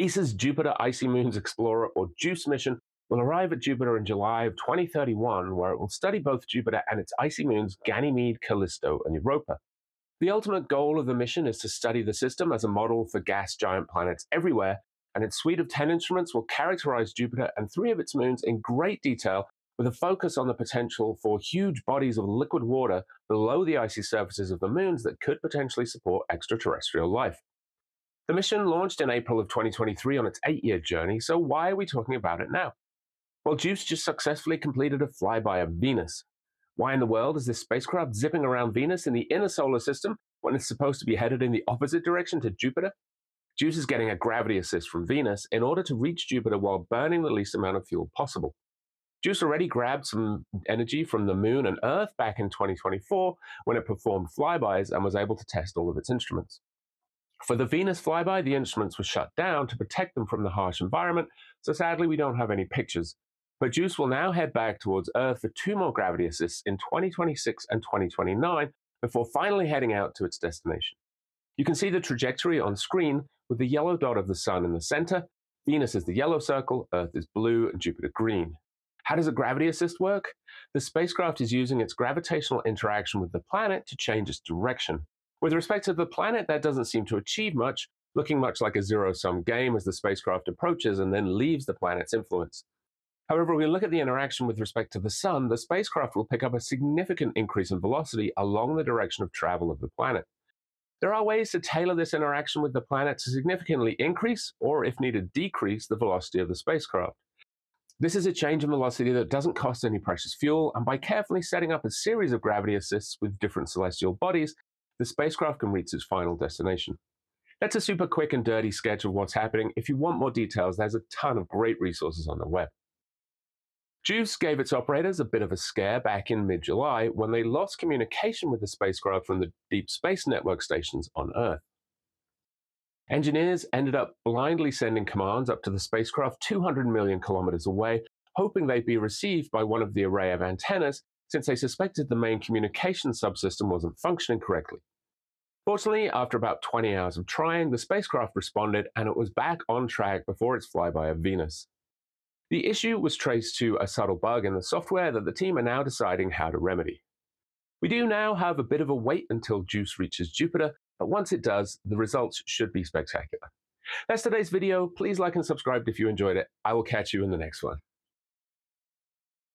ESA's Jupiter Icy Moons Explorer, or JUICE mission, will arrive at Jupiter in July of 2031, where it will study both Jupiter and its icy moons Ganymede, Callisto, and Europa. The ultimate goal of the mission is to study the system as a model for gas giant planets everywhere, and its suite of 10 instruments will characterize Jupiter and three of its moons in great detail with a focus on the potential for huge bodies of liquid water below the icy surfaces of the moons that could potentially support extraterrestrial life. The mission launched in April of 2023 on its eight year journey, so why are we talking about it now? Well, JUICE just successfully completed a flyby of Venus. Why in the world is this spacecraft zipping around Venus in the inner solar system when it's supposed to be headed in the opposite direction to Jupiter? JUICE is getting a gravity assist from Venus in order to reach Jupiter while burning the least amount of fuel possible. JUICE already grabbed some energy from the moon and Earth back in 2024 when it performed flybys and was able to test all of its instruments. For the Venus flyby, the instruments were shut down to protect them from the harsh environment, so sadly we don't have any pictures. But JUICE will now head back towards Earth for two more gravity assists in 2026 and 2029 before finally heading out to its destination. You can see the trajectory on screen with the yellow dot of the Sun in the center. Venus is the yellow circle, Earth is blue, and Jupiter green. How does a gravity assist work? The spacecraft is using its gravitational interaction with the planet to change its direction. With respect to the planet, that doesn't seem to achieve much, looking much like a zero sum game as the spacecraft approaches and then leaves the planet's influence. However, we look at the interaction with respect to the Sun, the spacecraft will pick up a significant increase in velocity along the direction of travel of the planet. There are ways to tailor this interaction with the planet to significantly increase, or if needed, decrease the velocity of the spacecraft. This is a change in velocity that doesn't cost any precious fuel, and by carefully setting up a series of gravity assists with different celestial bodies, the spacecraft can reach its final destination. That's a super quick and dirty sketch of what's happening. If you want more details, there's a ton of great resources on the web. JUICE gave its operators a bit of a scare back in mid July when they lost communication with the spacecraft from the Deep Space Network stations on Earth. Engineers ended up blindly sending commands up to the spacecraft 200 million kilometers away, hoping they'd be received by one of the array of antennas, since they suspected the main communication subsystem wasn't functioning correctly. Fortunately, after about 20 hours of trying, the spacecraft responded and it was back on track before its flyby of Venus. The issue was traced to a subtle bug in the software that the team are now deciding how to remedy. We do now have a bit of a wait until JUICE reaches Jupiter, but once it does, the results should be spectacular. That's today's video. Please like and subscribe if you enjoyed it. I will catch you in the next one.